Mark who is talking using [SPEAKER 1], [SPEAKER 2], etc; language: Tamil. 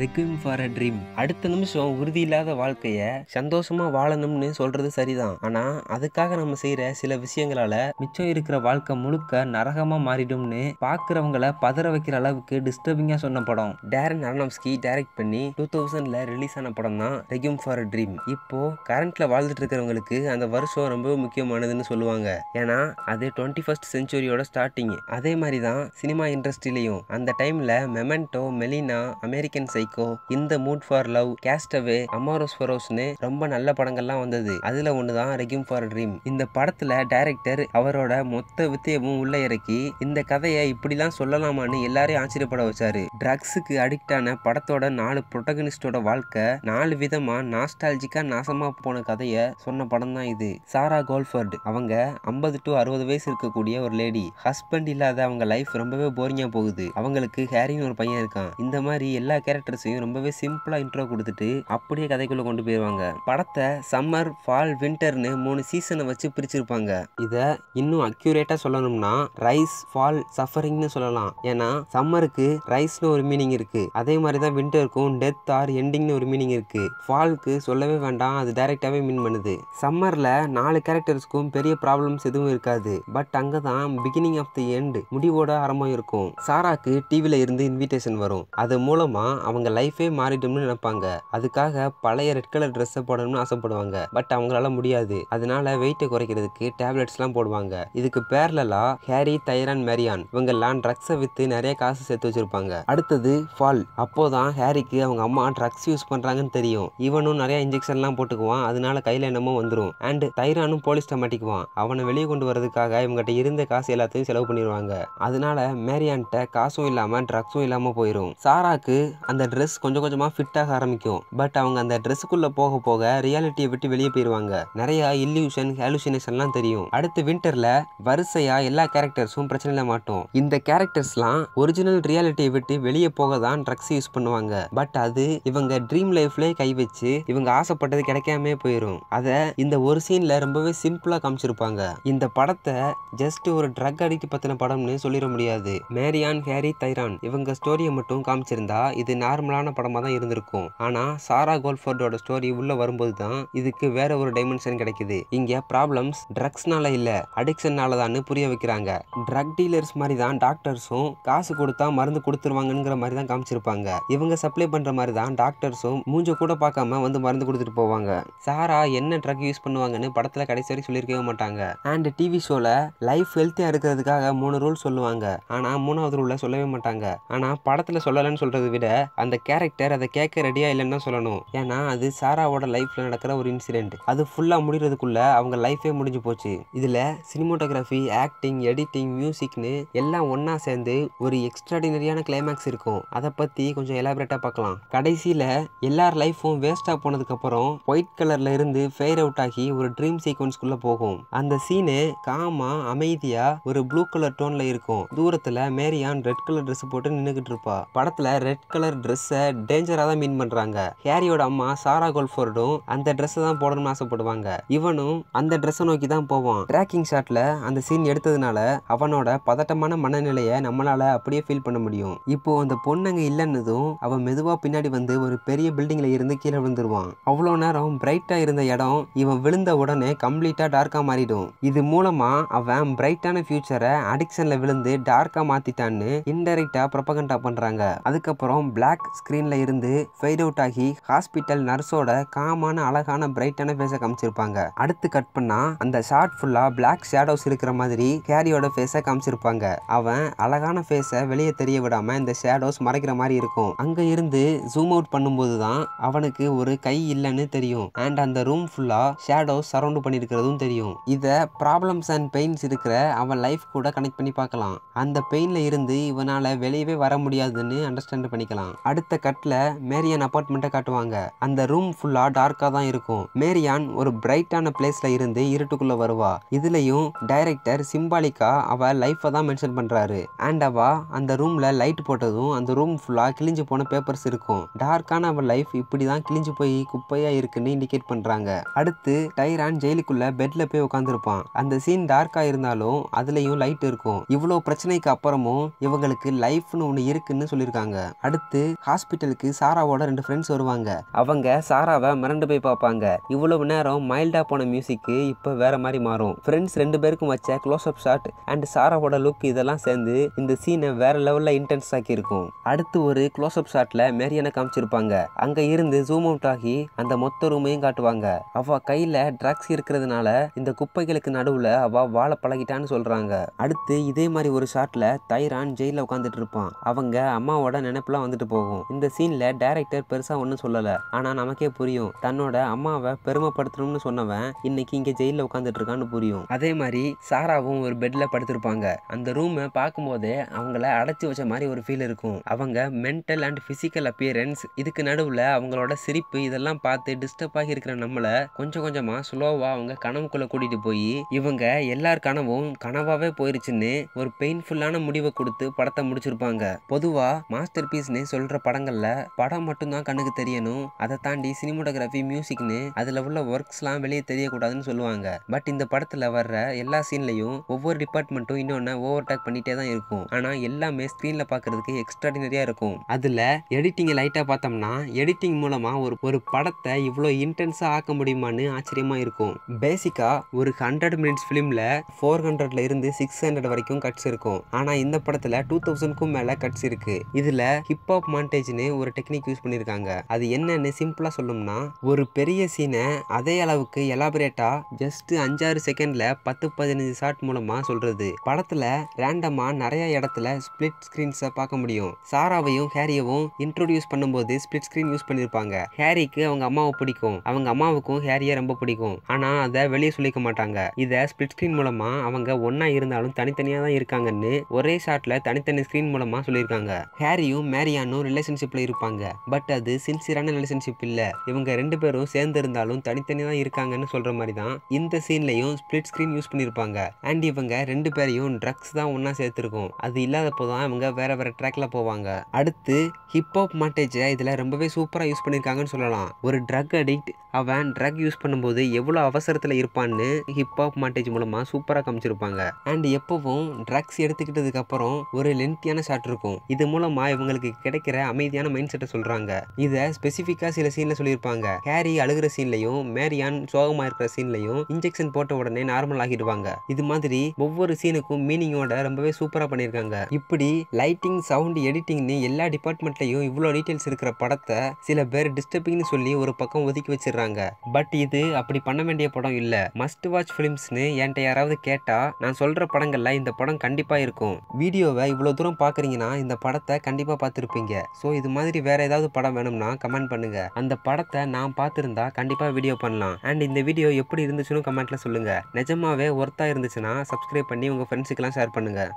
[SPEAKER 1] ரெக்யூம் ஃபார் அ ட்ரீம் அடுத்த நிமிஷம் உறுதி இல்லாத வாழ்க்கைய சந்தோஷமா வாழணும்னு சொல்றது சரிதான். ஆனா அதுக்காக நம்ம செய்யற சில விஷயங்களால மிச்சம் இருக்கிற வாழ்க்கை முழுக்க நரகமா மாறிடும்னு பார்க்குறவங்கள பதற வைக்கிற அளவுக்கு டிஸ்டர்பிங்கா சொன்ன படம். டேரன் அரணம்ஸ்கி டைரக்ட் பண்ணி டூ தௌசண்ட்ல ரிலீஸ் ஆன படம் தான் ரெக்யூம் ஃபார் அ ட்ரீம் இப்போ கரண்ட்ல வாழ்ந்துட்டு இருக்கிறவங்களுக்கு அந்த வருஷம் ரொம்ப முக்கியமானதுன்னு சொல்லுவாங்க. ஏன்னா அது டுவெண்ட்டி ஃபர்ஸ்ட் செஞ்சுரியோட ஸ்டார்டிங் அதே மாதிரி தான் சினிமா இண்டஸ்ட்ரியிலையும் அந்த டைம்ல Memento Malena American Psycho In the Mood for Love Cast அமாரோஸ் Amores ரொம்ப நல்ல படங்கள்லாம் வந்தது. அதுல ஒண்ணுதான் ரெக்யூம் ஃபார் ட்ரீம் இந்த படத்துல டைரக்டர் அவரோட மொத்த வித்தியமும் உள்ள இறக்கி இந்த கதையை இப்படிலாம் சொல்லலாமான்னு எல்லாரையும் ஆச்சரியப்பட வச்சாரு. ட்ரக்ஸுக்கு அடிக்ட் ஆன படத்தோட நாலு புரொட்டகனிஸ்டோட வாழ்க்கை நாலு விதமா நாஸ்டாலஜிக்கா நாசமா போன கதையை சொன்ன படம் தான் இது. சாரா கோல்ஃபர்ட் அவங்க ஐம்பது டு அறுபது வயசு இருக்கக்கூடிய ஒரு லேடி ஹஸ்பண்ட் இல்லாத அவங்க லைஃப் ரொம்பவே போரிங்கா போகுது. அவங்களுக்கு ஹேரின்னு ஒரு பையன் இருக்கான். இந்த மாதிரி எல்லா கேரக்டர் கேரக்டர்ஸையும் ரொம்பவே சிம்பிளாக இன்ட்ரோ கொடுத்துட்டு அப்படியே கதைக்குள்ளே கொண்டு போயிடுவாங்க படத்தை சம்மர் ஃபால் வின்டர்னு மூணு சீசனை வச்சு பிரிச்சிருப்பாங்க. இதை இன்னும் அக்யூரேட்டாக சொல்லணும்னா ரைஸ் ஃபால் சஃபரிங்னு சொல்லலாம். ஏன்னா சம்மருக்கு ரைஸ்னு ஒரு மீனிங் இருக்கு. அதே மாதிரி தான் வின்டருக்கும் டெத் ஆர் எண்டிங்னு ஒரு மீனிங் இருக்கு. ஃபால்க்கு சொல்லவே வேண்டாம் அது டைரெக்டாகவே மீன் பண்ணுது. சம்மரில் நாலு கேரக்டர்ஸ்க்கும் பெரிய ப்ராப்ளம்ஸ் எதுவும் இருக்காது. பட் அங்கே தான் பிகினிங் ஆஃப் தி எண்ட் முடிவோட ஆரம்பம் இருக்கும். சாராக்கு டிவியில் இருந்து இன்விடேஷன் வரும். அது மூலமாக அவங்க லைஃபே மாறிடும்னு நினைப்பாங்க. அதுக்காக பழைய ரெட் கலர் ட்ரெஸ்ஸை போடணும்னு ஆசைப்படுவாங்க. பட் அவங்களால முடியாது. அதனால வெயிட்டை குறைக்கிறதுக்கு டேப்லெட்ஸ்லாம் போடுவாங்க. இதுக்கு பேர்லலா ஹேரி தைரான் மேரியான் இவங்கெல்லாம் ட்ரக்ஸை வித்து நிறைய காசு சேர்த்து வச்சிருப்பாங்க. அடுத்தது ஃபால் அப்போதான் ஹேரிக்கு அவங்க அம்மா ட்ரக்ஸ் யூஸ் பண்றாங்கன்னு தெரியும். இவனும் நிறைய இன்ஜெக்ஷன்லாம் போட்டுக்குவான். அதனால கையில என்னமோ வந்துடும் அண்ட் தைரானும் போலீஸ்ட மாட்டிக்குவான். அவனை வெளியே கொண்டு வரதுக்காக இவங்ககிட்ட இருந்த காசு எல்லாத்தையும் செலவு பண்ணிடுவாங்க அதனால மேரியான்ட்ட காசும் இல்லாம ட்ரக்ஸும் இல்லாம போயிடும் சாராக்கு அந்த ட்ரெஸ் கொஞ்சம் கொஞ்சமாக ஃபிட் ஆக ஆரம்பிக்கும். பட் அவங்க அந்த ட்ரெஸ்ஸுக்குள்ளே போக போக ரியாலிட்டியை விட்டு வெளியே போயிடுவாங்க நிறைய இல்லியூஷன் ஹாலுசினேஷன்லாம் தெரியும். அடுத்து வின்டரில் வரிசையாக எல்லா கேரக்டர்ஸும் பிரச்சனையில் மாட்டோம். இந்த கேரக்டர்ஸ்லாம் ஒரிஜினல் ரியாலிட்டியை விட்டு வெளியே போக தான் ட்ரக்ஸ் யூஸ் பண்ணுவாங்க. பட் அது இவங்க ட்ரீம் லைஃப்லேயே கை வச்சு இவங்க ஆசைப்பட்டது கிடைக்காம போயிடும் அதை இந்த ஒரு சீனில் ரொம்பவே சிம்பிளாக காமிச்சிருப்பாங்க. இந்த படத்தை ஜஸ்ட் ஒரு ட்ரக் அடிக்ட் பற்றின படம்னு சொல்லிட முடியாது. மேரியான் ஹேரி தைரான் இவங்க ஸ்டோரியை மட்டும் காமிச்சிருந்தா இது நார்மல் நார்மலான படமா தான் இருந்திருக்கும். ஆனா சாரா கோல்ஃபோர்டோட ஸ்டோரி உள்ள வரும்போது தான் இதுக்கு வேற ஒரு டைமென்ஷன் கிடைக்குது. இங்க ப்ராப்ளம்ஸ் ட்ரக்ஸ்னால இல்ல அடிக்ஷன்னால தான் புரிய வைக்கிறாங்க. ட்ரக் டீலர்ஸ் மாதிரி தான் டாக்டர்ஸும் காசு கொடுத்தா மருந்து கொடுத்துருவாங்கங்கிற மாதிரி தான் காமிச்சிருப்பாங்க. இவங்க சப்ளை பண்ற மாதிரி தான் டாக்டர்ஸும் மூஞ்ச கூட பார்க்காம வந்து மருந்து கொடுத்துட்டு போவாங்க. சாரா என்ன ட்ரக் யூஸ் பண்ணுவாங்கன்னு படத்துல கடைசி வரைக்கும் சொல்லியிருக்கவே மாட்டாங்க. அண்ட் டிவி ஷோவில் லைஃப் ஹெல்த்தியா இருக்கிறதுக்காக மூணு ரூல் சொல்லுவாங்க. ஆனா மூணாவது ரூல்ல சொல்லவே மாட்டாங்க. ஆனா படத்துல சொல்லலைன்னு சொல்றதை விட அந்த கேரக்டர் அதை கேட்க ரெடியாக இல்லைன்னு தான் சொல்லணும். ஏன்னா அது சாராவோட லைஃப்ல நடக்கிற ஒரு இன்சிடென்ட் அது ஃபுல்லாக முடிகிறதுக்குள்ள அவங்க லைஃபே முடிஞ்சு போச்சு. இதில் சினிமோட்டோகிராஃபி ஆக்டிங் எடிட்டிங் மியூசிக்னு எல்லாம் ஒன்றா சேர்ந்து ஒரு எக்ஸ்ட்ராடினரியான கிளைமேக்ஸ் இருக்கும். அதை பற்றி கொஞ்சம் எலாபரேட்டாக பார்க்கலாம். கடைசியில் எல்லார் லைஃப்பும் வேஸ்ட்டாக போனதுக்கப்புறம் ஒயிட் கலரில் இருந்து ஃபேர் அவுட் ஆகி ஒரு ட்ரீம் சீக்வன்ஸ்குள்ளே போகும். அந்த சீனு காமா அமைதியாக ஒரு ப்ளூ கலர் டோனில் இருக்கும். தூரத்தில் மேரியான் ரெட் கலர் ட்ரெஸ் போட்டு நின்றுக்கிட்டு இருப்பா. படத்தில் ரெட் கலர் ட்ரெஸ் ட்ரெஸ்ஸை டேஞ்சராக தான் மீன் பண்ணுறாங்க ஹேரியோட அம்மா சாரா கோல்ஃபோர்டும் அந்த ட்ரெஸ்ஸை தான் போடணும்னு ஆசைப்படுவாங்க. இவனும் அந்த ட்ரெஸ்ஸை நோக்கி தான் போவான். ட்ராக்கிங் ஷாட்டில் அந்த சீன் எடுத்ததுனால அவனோட பதட்டமான மனநிலையை நம்மளால் அப்படியே ஃபீல் பண்ண முடியும். இப்போ அந்த பொண்ணுங்க இல்லைன்னதும் அவன் மெதுவாக பின்னாடி வந்து ஒரு பெரிய பில்டிங்கில் இருந்து கீழே விழுந்துருவான். அவ்வளோ நேரம் பிரைட்டாக இருந்த இடம் இவன் விழுந்த உடனே கம்ப்ளீட்டாக டார்க்காக மாறிடும். இது மூலமாக அவன் பிரைட்டான ஃபியூச்சரை அடிக்ஷனில் விழுந்து டார்க்காக மாற்றிட்டான்னு இன்டெரக்டாக ப்ரொபகண்டா பண்ணுறாங்க அதுக்கப்புறம் பிளாக் ஸ்க்ரீனில் இருந்து ஃபெய்ட் அவுட் ஆகி ஹாஸ்பிட்டல் நர்ஸோட காமான அழகான பிரைட்டான ஃபேஸை காமிச்சிருப்பாங்க. அடுத்து கட் பண்ணா அந்த ஷார்ட் ஃபுல்லாக பிளாக் ஷேடோஸ் இருக்கிற மாதிரி கேரியோட ஃபேஸை காமிச்சிருப்பாங்க. அவன் அழகான ஃபேஸை வெளியே தெரிய விடாம இந்த ஷேடோஸ் மறைக்கிற மாதிரி இருக்கும். அங்கே இருந்து ஜூம் அவுட் பண்ணும்போது தான் அவனுக்கு ஒரு கை இல்லைன்னு தெரியும். அண்ட் அந்த ரூம் ஃபுல்லாக ஷேடோஸ் சரௌண்ட் பண்ணியிருக்கிறதும் தெரியும். இதை ப்ராப்ளம்ஸ் அண்ட் பெயின்ஸ் இருக்கிற அவன் லைஃப் கூட கனெக்ட் பண்ணி பார்க்கலாம். அந்த பெயினில் இருந்து இவனால் வெளியவே வர முடியாதுன்னு அண்டர்ஸ்டாண்ட் பண்ணிக்கலாம். அடுத்த கட்ல மேரியான் அப்பார்ட்மெண்ட்டை காட்டுவாங்க. அந்த ரூம் ஃபுல்லாக டார்க்காக தான் இருக்கும். மேரியான் ஒரு பிரைட்டான பிளேஸில் இருந்து இருட்டுக்குள்ளே வருவா. இதுலேயும் டைரக்டர் சிம்பாலிக்கா அவள் லைஃப்பை தான் மென்ஷன் பண்ணுறாரு அண்ட் அவள் அந்த ரூமில் லைட் போட்டதும் அந்த ரூம் ஃபுல்லாக கிழிஞ்சு போன பேப்பர்ஸ் இருக்கும். டார்க்கான அவள் லைஃப் இப்படி தான் கிழிஞ்சு போய் குப்பையாக இருக்குன்னு இண்டிகேட் பண்ணுறாங்க அடுத்து டைரான் ஜெயிலுக்குள்ள பெட்ல போய் உட்காந்துருப்பான் அந்த சீன் டார்க்காக இருந்தாலும் அதுலேயும் லைட் இருக்கும். இவ்வளோ பிரச்சனைக்கு அப்புறமும் இவங்களுக்கு லைஃப்னு ஒன்று இருக்குன்னு சொல்லியிருக்காங்க அடுத்து ஹாஸ்பிட்டலுக்கு சாராவோட ரெண்டு ஃப்ரெண்ட்ஸ் வருவாங்க. அவங்க சாராவை மிரண்டு போய் பார்ப்பாங்க. இவ்வளவு நேரம் மைல்டா போன மியூசிக்கு இப்போ வேற மாதிரி மாறும். ஃப்ரெண்ட்ஸ் ரெண்டு பேருக்கும் வச்ச க்ளோஸ் அப் ஷாட் அண்ட் சாராவோட லுக் இதெல்லாம் சேர்ந்து இந்த சீனை வேற லெவல்ல இன்டென்ஸ் ஆக்கி இருக்கும். அடுத்து ஒரு க்ளோஸ் அப் ஷாட்ல மேரியான காமிச்சிருப்பாங்க. அங்க இருந்து ஜூம் அவுட் ஆகி அந்த மொத்த ரூமையும் காட்டுவாங்க. அவ கையில ட்ரக்ஸ் இருக்கிறதுனால இந்த குப்பைகளுக்கு நடுவுல அவ வாழ பழகிட்டான்னு சொல்றாங்க. அடுத்து இதே மாதிரி ஒரு ஷாட்ல தைரான் ஜெயில உட்காந்துட்டு இருப்பான். அவங்க அம்மாவோட நினைப்புலாம் வந்துட்டு போகும். இந்த சீன்ல டைரக்டர் பெருசா ஒன்றும் சொல்லல. ஆனா நமக்கே புரியும். தன்னோட அம்மாவை பெருமைப்படுத்தணும்னு சொன்னவன் இன்னைக்கு இங்க ஜெயில உட்காந்துட்டு இருக்கான்னு புரியும். அதே மாதிரி சாராவும் ஒரு பெட்ல படுத்திருப்பாங்க. அந்த ரூமை பார்க்கும்போதே அவங்கள அடைச்சி வச்ச மாதிரி ஒரு ஃபீல் இருக்கும். அவங்க மென்டல் அண்ட் பிசிக்கல் அப்பியரன்ஸ் இதுக்கு நடுவுல அவங்களோட சிரிப்பு இதெல்லாம் பார்த்து டிஸ்டர்ப் ஆகி இருக்கிற நம்மள கொஞ்சம் கொஞ்சமா ஸ்லோவா அவங்க கனவுக்குள்ள கூட்டிட்டு போய் இவங்க எல்லார் கனவும் கனவாவே போயிருச்சுன்னு ஒரு பெயின்ஃபுல்லான முடிவை கொடுத்து படத்தை முடிச்சிருப்பாங்க. பொதுவா மாஸ்டர் பீஸ்னு சொல்ற படங்களில் படம் மட்டும்தான் கண்ணுக்கு தெரியணும். அதை தாண்டி சினிமோட்டோகிராஃபி மியூசிக்னு அதில் உள்ள ஒர்க்ஸ்லாம் வெளியே தெரியக்கூடாதுன்னு சொல்லுவாங்க. பட் இந்த படத்தில் வர்ற எல்லா சீன்லையும் ஒவ்வொரு டிபார்ட்மெண்ட்டும் இன்னொன்று ஓவர் டேக் பண்ணிகிட்டே தான் இருக்கும். ஆனால் எல்லாமே ஸ்க்ரீனில் பார்க்குறதுக்கு எக்ஸ்ட்ராடினரியாக இருக்கும். அதில் எடிட்டிங் லைட்டாக பார்த்தோம்னா எடிட்டிங் மூலமாக ஒரு ஒரு படத்தை இவ்வளோ இன்டென்ஸாக ஆக்க முடியுமான்னு ஆச்சரியமாக இருக்கும். பேசிக்காக ஒரு ஹண்ட்ரட் மினிட்ஸ் ஃபிலிமில் ஃபோர் ஹண்ட்ரட்ல இருந்து சிக்ஸ் ஹண்ட்ரட் வரைக்கும் கட்ஸ் இருக்கும். ஆனால் இந்த படத்தில் டூ தௌசண்ட்க்கும் மேலே கட்ஸ் இருக்குது இதில் ஹிப்ஹாப் மாண்டேஜ்னு ஒரு டெக்னிக் யூஸ் பண்ணியிருக்காங்க அது என்னன்னு சிம்பிளா சொல்லணும்னா ஒரு பெரிய சீனை அதே அளவுக்கு எலாபரேட்டா ஜஸ்ட் அஞ்சாறு செகண்ட்ல பத்து பதினஞ்சு ஷாட் மூலமா சொல்றது. படத்துல ரேண்டமா நிறைய இடத்துல ஸ்பிளிட் ஸ்கிரீன்ஸை பார்க்க முடியும். சாராவையும் ஹேரியவும் இன்ட்ரோடியூஸ் பண்ணும்போது ஸ்பிளிட் ஸ்கிரீன் யூஸ் பண்ணியிருப்பாங்க ஹேரிக்கு அவங்க அம்மாவை பிடிக்கும். அவங்க அம்மாவுக்கும் ஹேரியை ரொம்ப பிடிக்கும். ஆனால் அதை வெளியே சொல்லிக்க மாட்டாங்க. இதை ஸ்பிளிட் ஸ்கிரீன் மூலமா அவங்க ஒன்றா இருந்தாலும் தனித்தனியாக தான் இருக்காங்கன்னு ஒரே ஷாட்டில் தனித்தனி ஸ்கிரீன் மூலமா சொல்லியிருக்காங்க ஹேரியும் மேரியானும் ரிலேஷன்ஷிப்பில் இருப்பாங்க. பட் அது சின்சியரான ரிலேஷன்ஷிப் இல்லை. இவங்க ரெண்டு பேரும் சேர்ந்து இருந்தாலும் தனித்தனியா தான் இருக்காங்கன்னு சொல்கிற மாதிரி தான் இந்த சீன்லையும் ஸ்பிளிட் ஸ்க்ரீன் யூஸ் பண்ணியிருப்பாங்க அண்ட் இவங்க ரெண்டு பேரையும் ட்ரக்ஸ் தான் ஒன்றா சேர்த்துருக்கும். அது இல்லாதப்போ தான் இவங்க வேற வேற ட்ராக்ல போவாங்க. அடுத்து ஹிப்ஹாப் மாட்டேஜை இதில் ரொம்பவே சூப்பராக யூஸ் பண்ணியிருக்காங்கன்னு சொல்லலாம். ஒரு ட்ரக் அடிக்ட் அவன் ட்ரக் யூஸ் பண்ணும்போது எவ்வளோ அவசரத்தில் இருப்பான்னு ஹிப்ஹாப் மாட்டேஜ் மூலமாக சூப்பராக காமிச்சிருப்பாங்க. அண்ட் எப்பவும் ட்ரக்ஸ் எடுத்துக்கிட்டதுக்கு அப்புறம் ஒரு லென்த்தியான ஷாட் இருக்கும். இது மூலமாக இவங்களுக்கு கிடைக்கிற அமைதியான மைண்ட் செட்டை சொல்கிறாங்க இதை ஸ்பெசிஃபிக்காக சில சீனில் சொல்லியிருப்பாங்க. ஹேரி அழுகிற சீன்லையும் மேரியான் சோகமாக இருக்கிற சீன்லையும் இன்ஜெக்ஷன் போட்ட உடனே நார்மல் ஆகிடுவாங்க. இது மாதிரி ஒவ்வொரு சீனுக்கும் மீனிங்கோட ரொம்பவே சூப்பராக பண்ணியிருக்காங்க. இப்படி லைட்டிங் சவுண்ட் எடிட்டிங்னு எல்லா டிபார்ட்மெண்ட்லையும் இவ்வளோ டீட்டெயில்ஸ் இருக்கிற படத்தை சில பேர் டிஸ்டர்பிங்னு சொல்லி ஒரு பக்கம் ஒதுக்கி வச்சிடுறாங்க. பட் இது அப்படி பண்ண வேண்டிய படம் இல்லை. மஸ்ட் வாட்ச் ஃபிலிம்ஸ்னு என்கிட்ட யாராவது கேட்டால் நான் சொல்கிற படங்களில் இந்த படம் கண்டிப்பாக இருக்கும். வீடியோவை இவ்வளோ தூரம் பார்க்குறீங்கன்னா இந்த படத்தை கண்டிப்பாக பார்த்துருப்பீங்க ஸோ இது மாதிரி வேறு ஏதாவது படம் வேணும்னா கமெண்ட் பண்ணுங்க. அந்த படத்தை நான் பார்த்துருந்தா கண்டிப்பாக வீடியோ பண்ணலாம். அண்ட் இந்த வீடியோ எப்படி இருந்துச்சுன்னு கமெண்ட்டில் சொல்லுங்கள் நிஜமாவே ஒர்த்தாக இருந்துச்சுன்னா சப்ஸ்கிரைப் பண்ணி உங்கள் ஃப்ரெண்ட்ஸுக்கெல்லாம் ஷேர் பண்ணுங்கள்